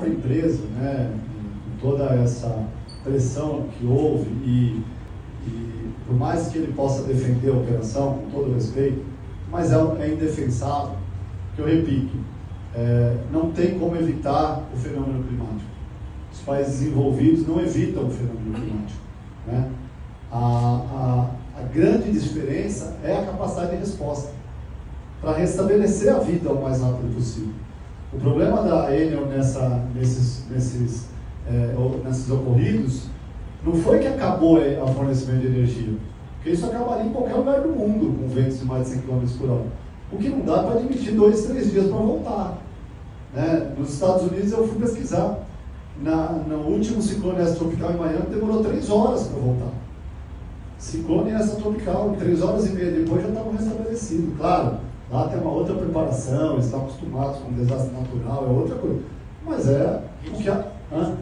própria empresa, né, com toda essa pressão que houve e, e, por mais que ele possa defender a operação, com todo respeito, mas é, é indefensável, que eu repito, é, não tem como evitar o fenômeno climático. Os países desenvolvidos não evitam o fenômeno climático. Né? A, a, a grande diferença é a capacidade de resposta para restabelecer a vida o mais rápido possível. O problema da Enel nessa, nesses, nesses, é, nesses ocorridos não foi que acabou o fornecimento de energia, porque isso acabaria em qualquer lugar do mundo com ventos de mais de 100 km por hora. O que não dá para admitir dois, três dias para voltar. Né? Nos Estados Unidos eu fui pesquisar. Na, no último ciclone tropical em Miami demorou três horas para voltar. Ciclone tropical, três horas e meia depois já estavam restabelecidos. Claro, lá tem uma outra preparação, eles estão acostumados com desastre natural, é outra coisa. Mas é o que a. Hã?